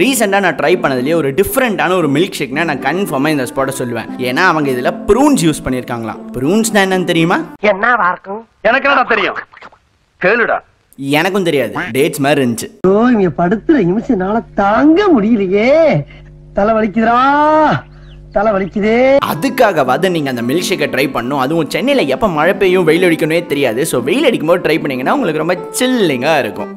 ரீசெண்டாக நான் ட்ரை பண்ணதுலேயே ஒரு டிஃப்ரெண்ட்டான ஒரு மில்க் ஷேக்னா நான் கன்ஃபார்மாக இந்த ஸ்பாட்டை சொல்லுவேன். ஏன்னா அவங்க இதில் ப்ரூன்ஸ் யூஸ் பண்ணியிருக்காங்களாம் ப்ரூன்ஸ்னா என்னன்னு தெரியுமா? என்ன எனக்கு என்னடா தெரியும்? கேளுடா. எனக்கும் தெரியாது. டேட்ஸ் மாதிரி இருந்துச்சு. ஓ இங்க படுத்துற நிமிஷம்னால தாங்க முடியலையே. தலை வலிக்குதுடா. தலை வலிக்குதே. அதுக்காகவாது நீங்கள் அந்த மில்க் ஷேக்கை ட்ரை பண்ணும் அதுவும் சென்னையில் எப்போ மழை பெய்யும் வெயில் அடிக்கணும்னே தெரியாது. ஸோ வெயில் அடிக்கும்போது ட்ரை பண்ணீங்கன்னா உங்களுக்கு ரொம்ப சில்லிங்காக இருக்கும்.